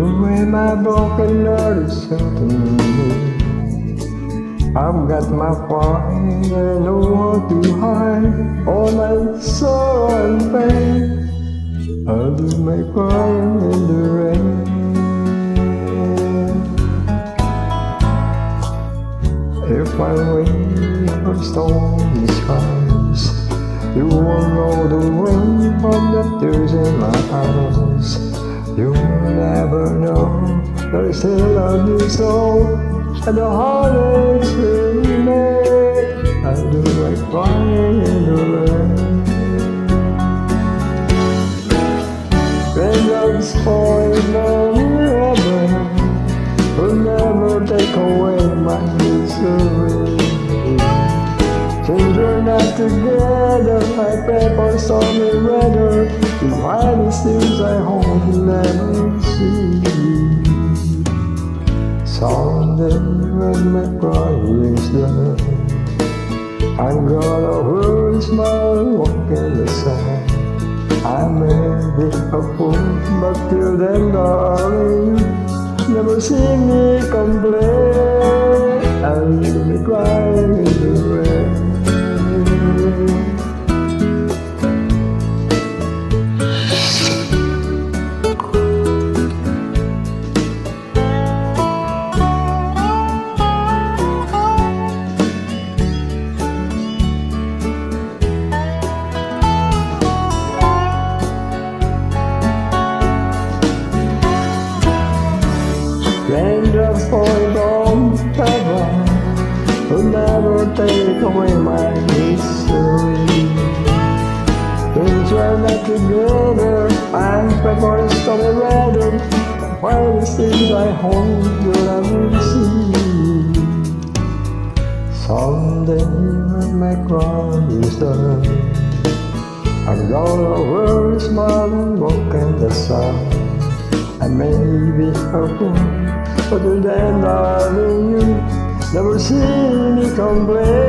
my broken heart is hurting me. I've got my pride and I know how to hide all my sorrow and pain. I'll do my crying in the rain. If I wait for stormy skies, you won't know the wind from the tears in my eyes. You'll never know that I still love you so and the heartaches remain. I do like crying in the rain. Raindrops falling down forever will never take away my misery. We're not together, I pray for stormy weather. The wildest things I hope you'll never see. Someday when my crying's done I'm gonna hold smile, walk in the sun I may be a fool, but till then, darling Never see me complain Raindrops falling from heaven will never take away my misery. Things we're not together, I'm the stormy weather. While the things I hold, you'll never see. Someday when my cry is done, I'm gonna wear a smile and walk in the sun. I may be a fool but then darling you. Never see me complain